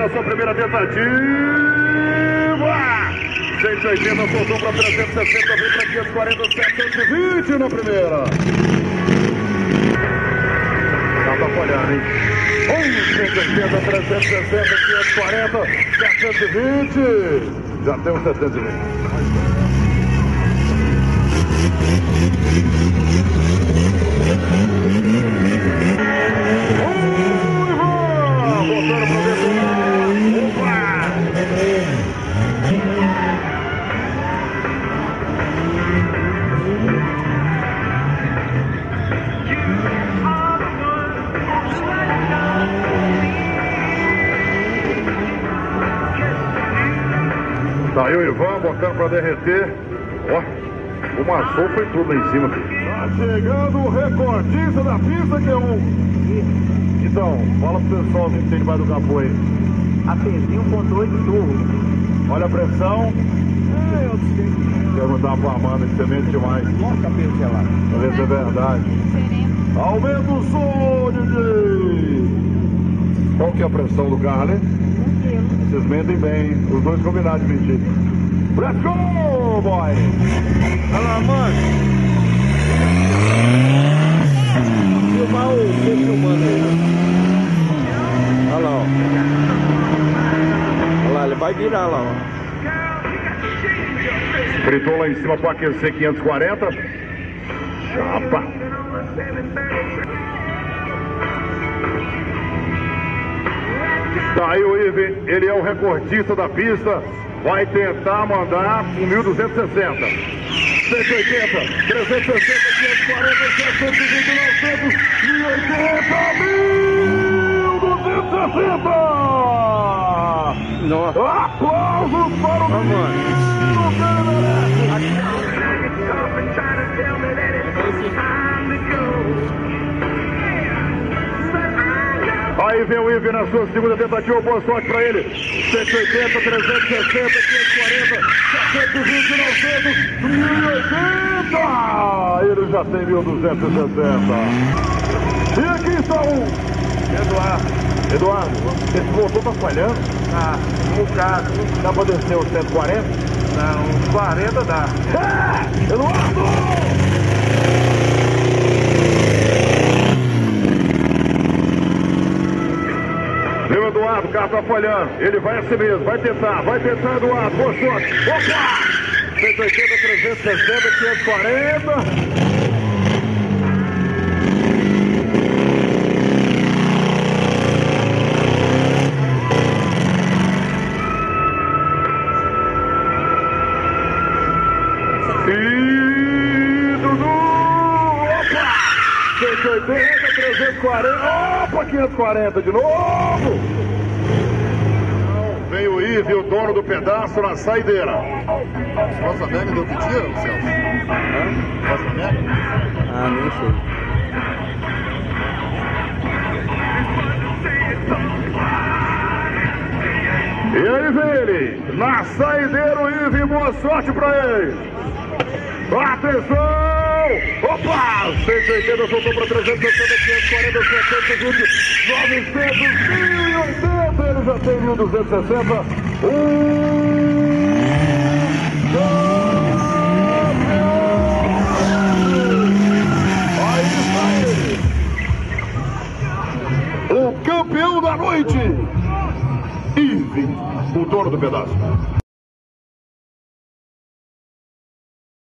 na sua primeira tentativa. 180, soltou para 360, vem para 540, 720 na primeira. Tá Dá para folhar, hein? 180, 360, 540, 720. Já tem um 720. Tá aí o Ivan botando pra derreter. Ó, o maçom foi tudo lá em cima. Tá chegando o recordista da pista que é um. Então, fala pro pessoal que tem debaixo do capô aí. A P1.8 turbo. Olha a pressão. É, eu sei. Perguntar pro Amanda que semente demais. Louca a lá. Pra ver se é verdade. Aumenta o som, DJ! Qual que é a pressão do carro, né? Vocês mentem bem, os dois combinaram de mentir. Let's boy! Olha mano. Filmar o que filmando aí. Olha lá, ó. Olha lá, ele vai virar lá, ó. Fritou lá em cima para aquecer 540. Chapa! Aí o Ive, ele é o recordista da pista. Vai tentar mandar um 1260. 180, 360, 540, 720, 980, 1260! Nossa. Aplausos para o Ó, Aí vem o Ive na sua segunda tentativa, boa sorte pra ele. 180, 360, 540, 720, 900, 1080! Ele já tem 1260. E aqui está o Eduardo. Eduardo, esse motor tá falhando? Ah, um bocado. Dá pra descer os 140? Não, uns 40 dá. É! Eduardo! O falhando. Ele vai assim mesmo. Vai tentar. Vai tentar, Eduardo. Boa sorte. Opa! 180, 360, 540. E Dudu! Opa! 180, 340. Opa, 540 de novo! Vem o dono do pedaço, na saideira. Posso Mega deu que dia, Celso? Hã? Mega? Ah, nem sei. E aí vem ele, na saideira o Ive, boa sorte pra ele. Atenção! Opa! 180 soltou para 360, 540, 720, 900, 1080. Ele já tem 1260. Aí está ele. O campeão da noite. Ive, o dono do pedaço.